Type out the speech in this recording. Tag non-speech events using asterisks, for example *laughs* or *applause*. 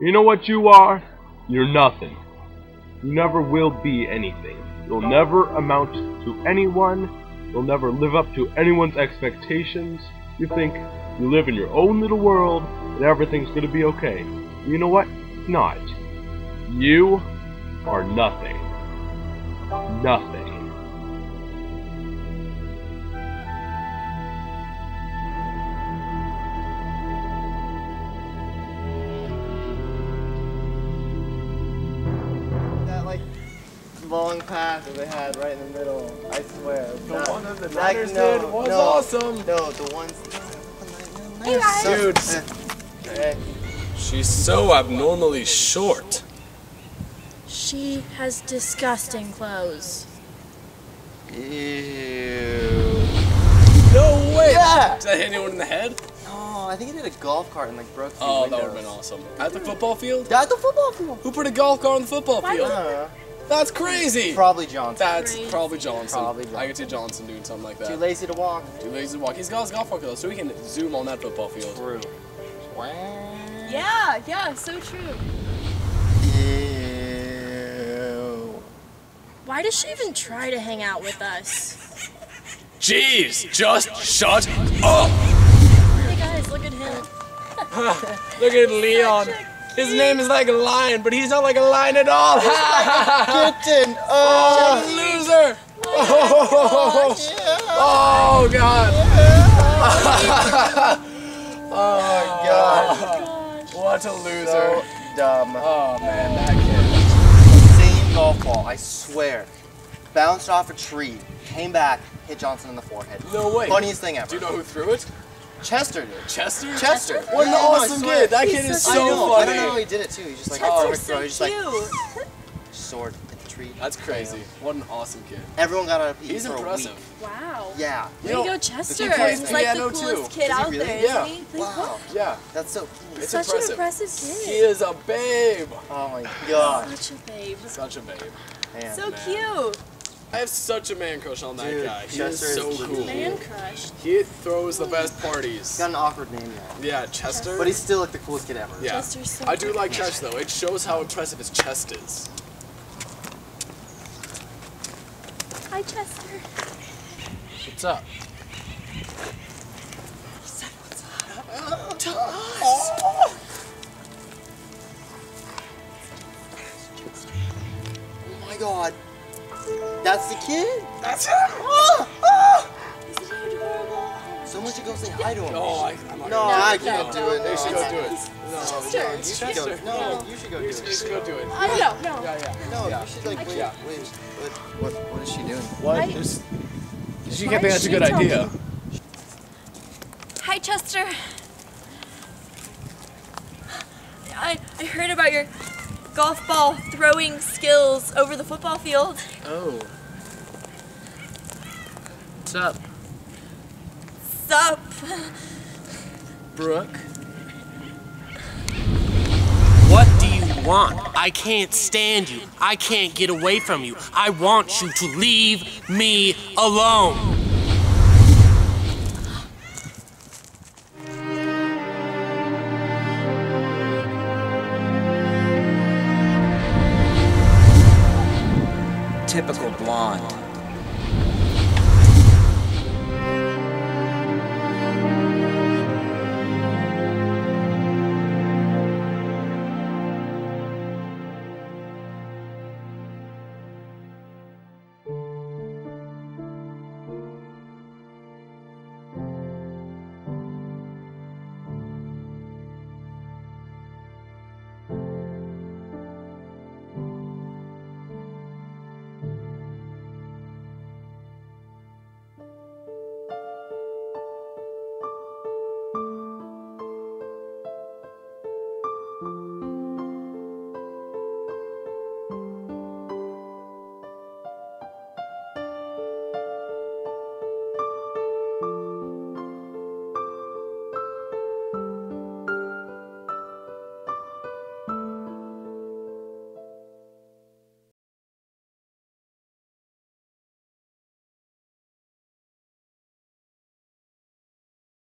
You know what you are? You're nothing. You never will be anything. You'll never amount to anyone. You'll never live up to anyone's expectations. You think you live in your own little world and everything's gonna be okay. You know what? Not. You are nothing. Nothing. Long pass that they had right in the middle. I swear. The Not- one that the like, Niners no, did was no, awesome. No, the ones. Hey, guys. Dude, Hey, she's so abnormally short. She has disgusting clothes. Ew. No way! Yeah. Did that hit anyone in the head? Oh, I think it hit a golf cart and like broke through Oh, windows. that would have been awesome. At the football field? Yeah, at the football field. Who put a golf cart on the football Why field? That's crazy! probably Johnson. That's Crazy. probably Johnson. Probably Johnson. I could see Johnson doing something like that. Too lazy to walk. Too lazy to walk. He's got his golf cart though, so we can zoom on that football field. True. Yeah, yeah, so true. Ew. Why does she even try to hang out with us? Jeez, just shut up! Hey guys, look at him. *laughs* Look at *laughs* Leon. His name is like a lion, but he's not like a lion at all. *laughs* Kitten. oh, Oh. loser! Oh, oh, *laughs* oh God! Oh god. What a loser! So dumb. Oh man, that kid. Same golf ball, I swear. Bounced off a tree, came back, hit Johnson in the forehead. No way. Funniest thing ever. Do you know who threw it? Chester did. Chester. Chester. What an Yeah, awesome kid! That He's kid is such so know, I don't know how he did it too. He's just like, That's oh, so throw. He's just like, *laughs* sword, hit the tree. That's crazy. What an awesome kid. Everyone got out of He's impressive. Wow. Yeah. You Way know, go, Chester. He's like piano the too. coolest kid out really? there, Yeah. he? Wow. Yeah, That's so cool. It's Such impressive. an impressive kid. he is a babe. Oh my god. *laughs* Such a babe. Such a babe. Man. So man. cute. I have such a man crush on that Dude, guy. He Chester is is so legit. cool. Man crush. He throws the best He's parties. got an awkward name now. Yeah, Chester. But he's still like the coolest kid ever. yeah. Chester's so I do cute. like chest though. It shows how impressive his chest is. Hi, Chester. What's up? That's the kid? That's ah, him. Ah. Isn't he adorable? Someone should go say hi to him. Oh, I, I'm not No, I can't do it. They should No, go do it. No, Chester. no, You should go. Chester. No, you should go do You should, you should it. go do it. I know, no. Yeah, yeah. No, yeah. you should like wait. Yeah. Wait. What, what? What is she doing? What? I- There's- She Why can't think that's a good idea. Hi, Chester. I, I heard about your golf ball throwing skills over the football field. Oh. What's up, Sup? Brooke? What do you want? I can't stand you. I can't get away from you. I want you to leave me alone. Typical blonde.